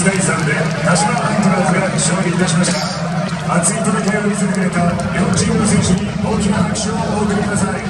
1対3で鹿島アントラーズが勝利いたしました。熱い戦いを見せてくれた両チームの選手に大きな拍手をお送りください。